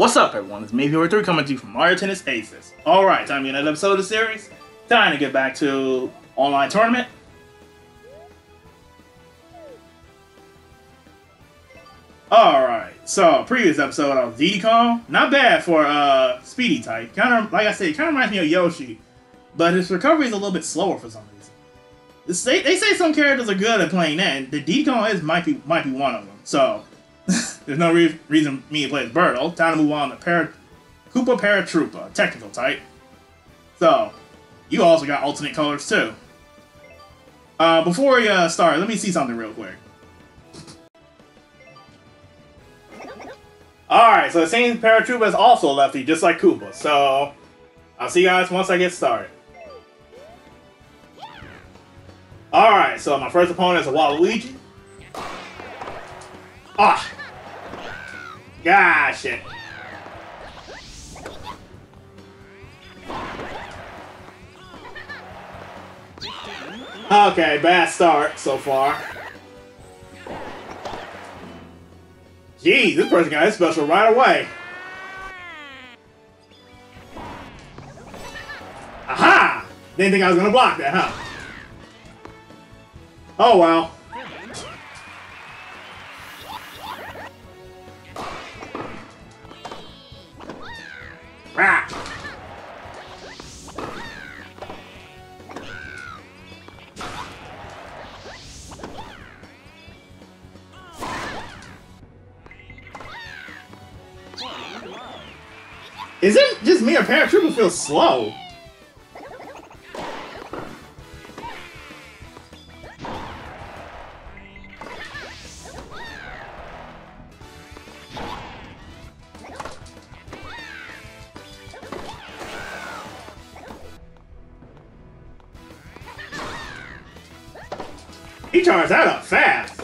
What's up, everyone? It's me, Viewer 3, coming to you from Mario Tennis Aces. Alright, time to get another episode of the series. Time to get back to online tournament. Alright, so previous episode of Kong. Not bad for uh speedy type. Kind of, like I said, kind of reminds me of Yoshi. But his recovery is a little bit slower for some reason. They, they say some characters are good at playing that, and the Kong is might be might be one of them. So there's no re reason me to play as Birdo. Time to move on to Para Koopa Paratroopa, technical type. So, you also got alternate colors too. Uh, before we uh, start, let me see something real quick. Alright, so the same Paratroopa is also a lefty, just like Koopa. So, I'll see you guys once I get started. Alright, so my first opponent is a Waluigi. Gosh it. Okay, bad start so far. Geez, this person got his special right away. Aha! Didn't think I was gonna block that, huh? Oh well. Ah! Is it just me or Paratroopa feels slow? He charged that up fast.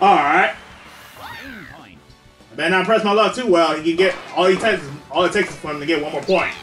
Alright. I better not press my luck too well. He can get all he takes all it takes is for him to get one more point.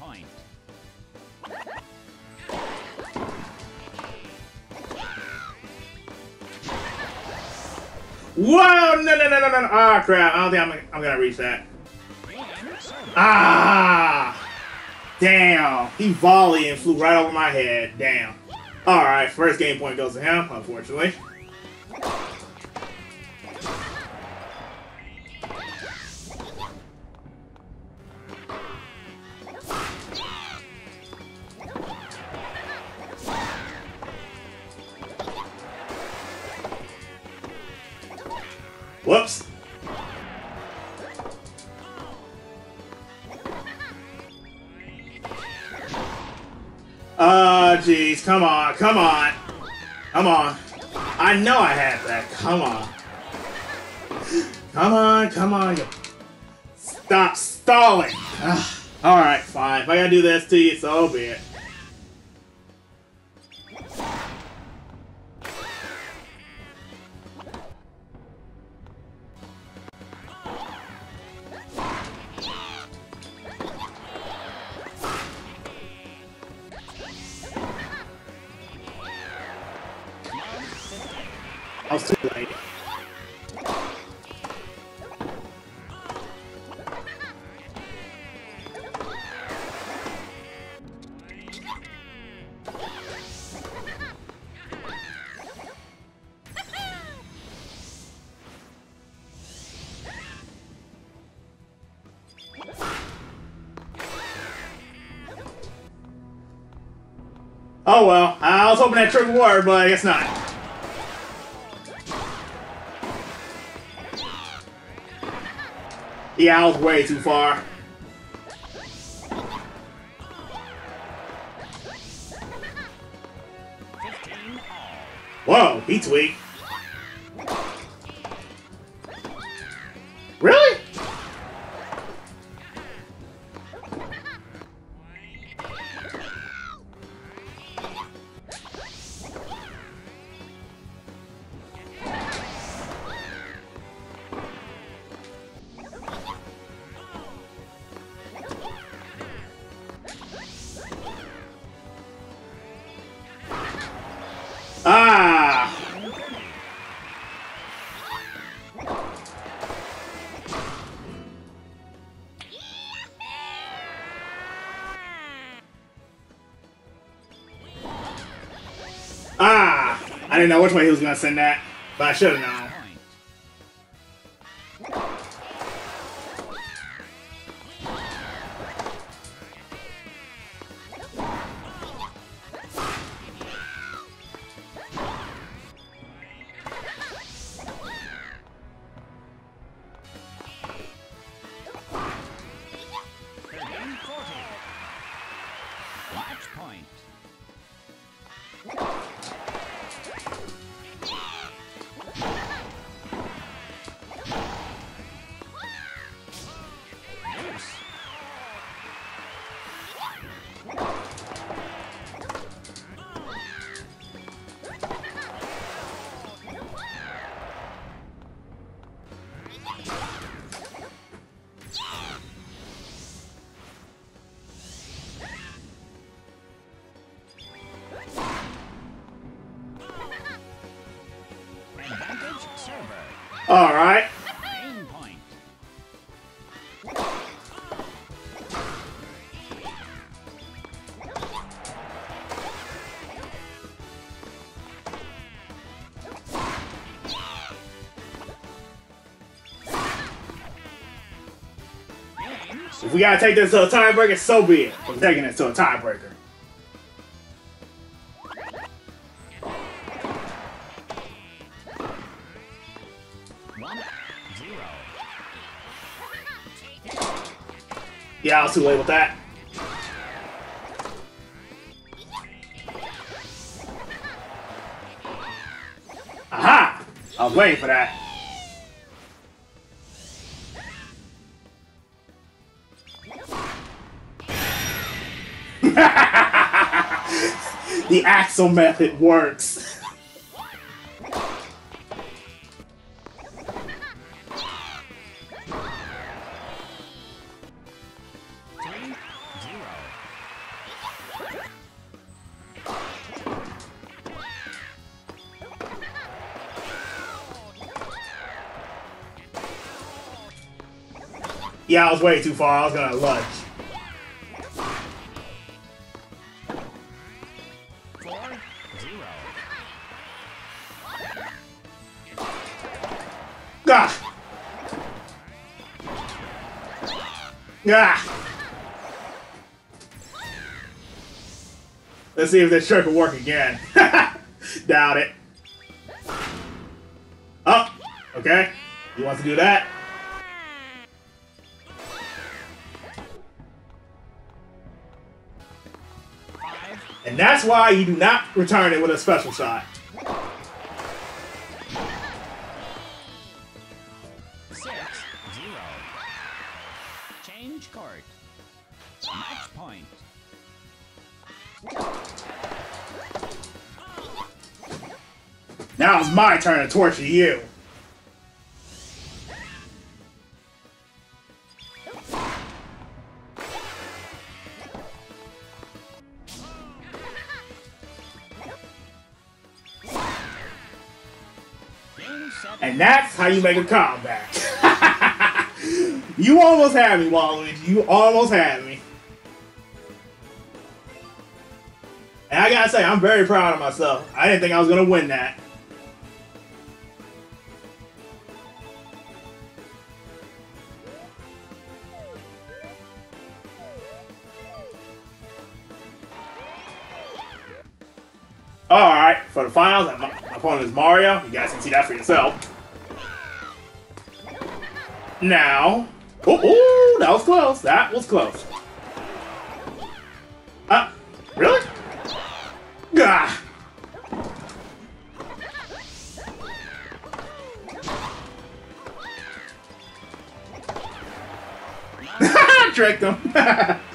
Point. Whoa! No, no, no, no, no! Ah, crap! I don't think I'm, I'm gonna reach that. Ah! Damn! He volleyed and flew right over my head. Damn. Alright, first game point goes to him, unfortunately. Whoops. Ah, uh, jeez. Come on. Come on. Come on. I know I had that. Come on. Come on. Come on. Stop stalling. Alright, fine. If I gotta do this to you, so be it. Oh well, I was hoping that trick would work, but I guess not. The owl's way too far. Whoa, he tweaked. I didn't know which way he was gonna send that, but I should have known. If we gotta take this to a tiebreaker, so be it. We're taking it to a tiebreaker. Yeah, I was too late with that. Aha! I was waiting for that. the axle method works. Yeah, I was way too far. I was gonna lunge. Ah! Ah! Let's see if this trick will work again. Doubt it. Oh, okay. He wants to do that. That's why you do not return it with a special shot. Change court. Point. Now it's my turn to torture you. How you make a comeback. you almost had me, Waluigi. You almost had me. And I gotta say, I'm very proud of myself. I didn't think I was gonna win that. Alright, for the finals, my opponent is Mario. You guys can see that for yourself now. Oh, oh, that was close. That was close. Ah, uh, really? Gah! Tricked him.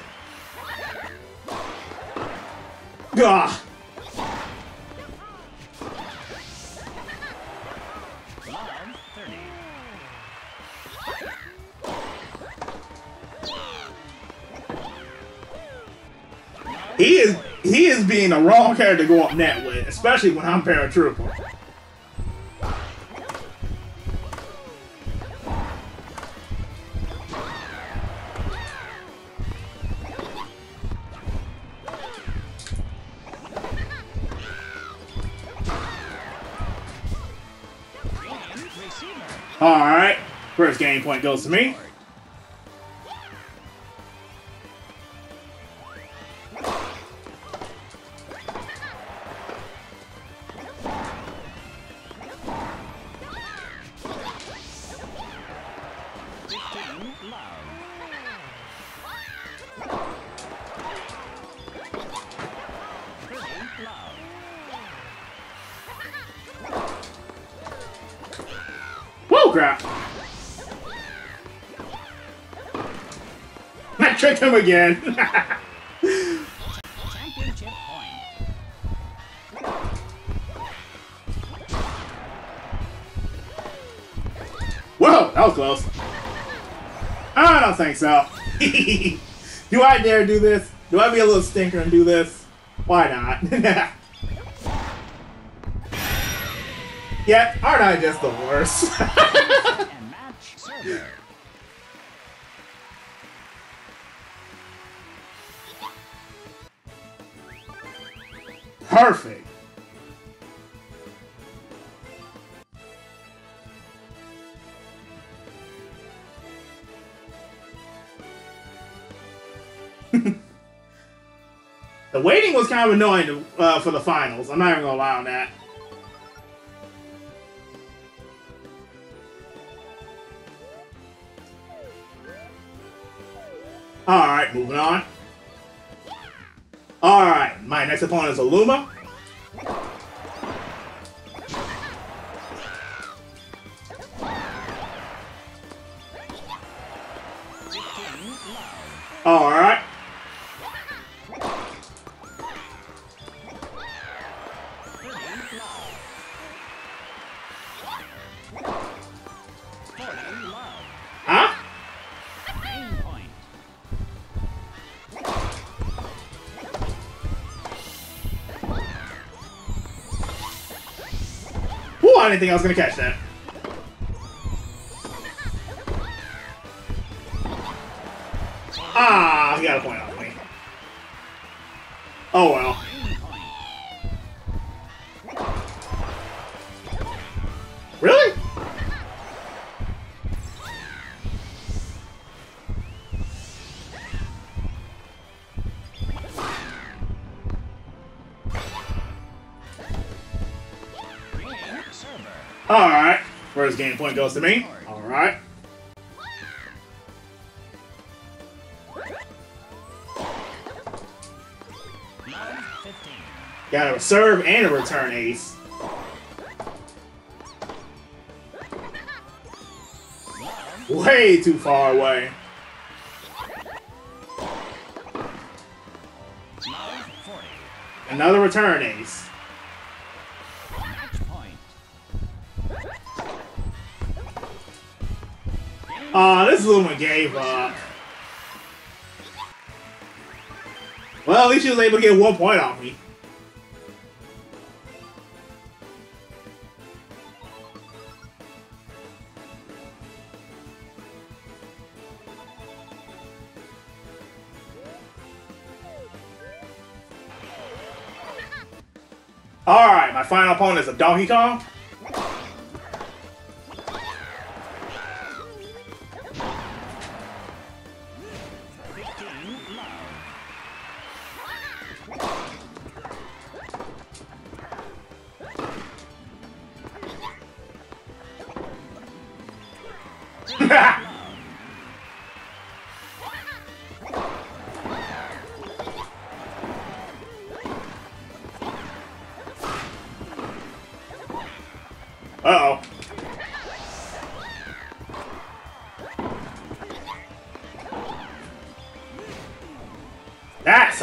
the wrong character to go up net with, especially when I'm Paratroopa. Alright. First game point goes to me. Whoa, crap. I tricked him again. Whoa, that was close. Don't think so. do I dare do this? Do I be a little stinker and do this? Why not? yeah, aren't I just the worst? Perfect. The waiting was kind of annoying uh, for the finals. I'm not even gonna lie on that. All right, moving on. All right, my next opponent is a Luma. Ooh, I was gonna catch that. Server. All right. First game point goes to me. All right. Got a serve and a return ace. Way too far away. Another return ace. Aw, this Luma gave up. Well, at least she was able to get one point off me. Alright, my final opponent is a Donkey Kong.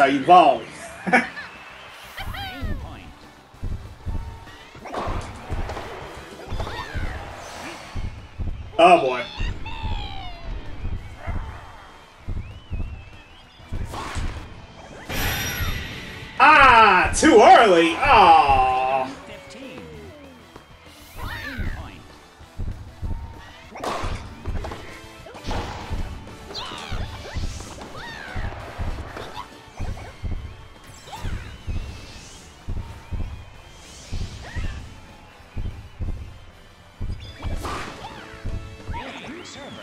You volley. Oh boy. Ah, too early. Oh.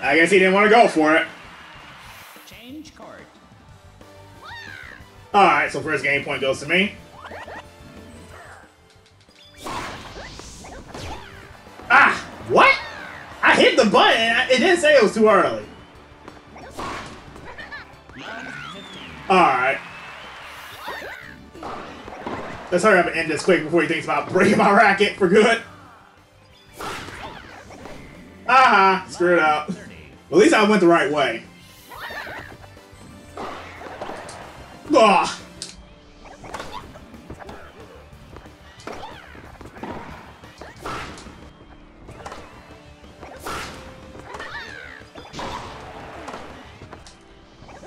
I guess he didn't want to go for it. Change court. Alright, so first game point goes to me. Ah! What? I hit the button. and It didn't say it was too early. Alright. Let's hurry up and end this quick before he thinks about breaking my racket for good. Aha! Screwed up. 30. At least I went the right way. Ugh.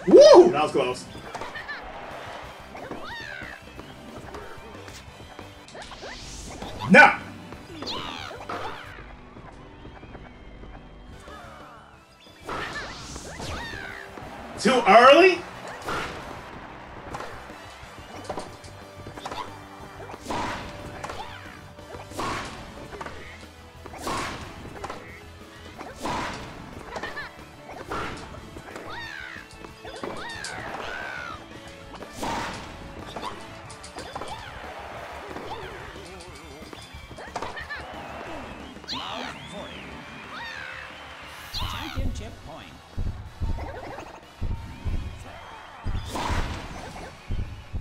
Woo! That was close.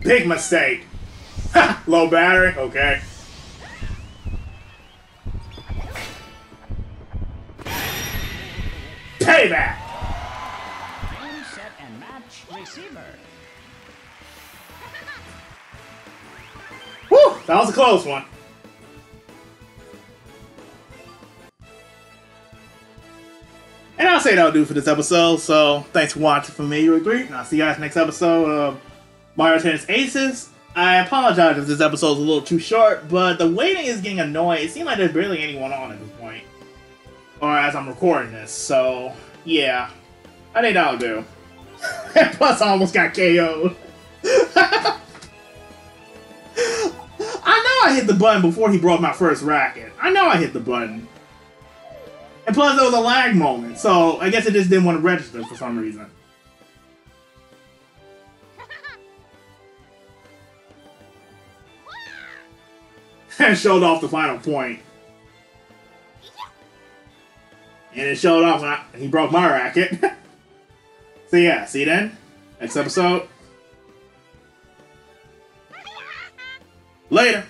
Big mistake. Low battery? Okay. Payback! Game, set, and match receiver. That was a close one. And I'll say that'll do for this episode. So thanks for watching for me, you agree? And I'll see you guys next episode of Mario Tennis Aces. I apologize if this episode is a little too short, but the waiting is getting annoying. It seems like there's barely anyone on at this point. Or as I'm recording this, so yeah. I think that'll do. Plus I almost got KO'd. I know I hit the button before he broke my first racket. I know I hit the button. And plus, there was a lag moment, so I guess it just didn't want to register for some reason. and showed off the final point. And it showed off I, he broke my racket. so yeah, see then. Next episode. Later.